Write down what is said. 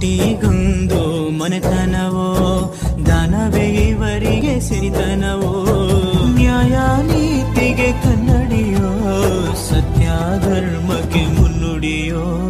ಹುಟ್ಟಿಗೊಂದು ಮನೆತನವೋ ದಾನವೇ ಇವರಿಗೆ ಸಿರಿತನವೋ. ನ್ಯಾಯ ನೀತಿಗೆ ಕನ್ನಡಿಯೋ ಸತ್ಯ ಧರ್ಮಕ್ಕೆ ಮುನ್ನುಡಿಯೋ.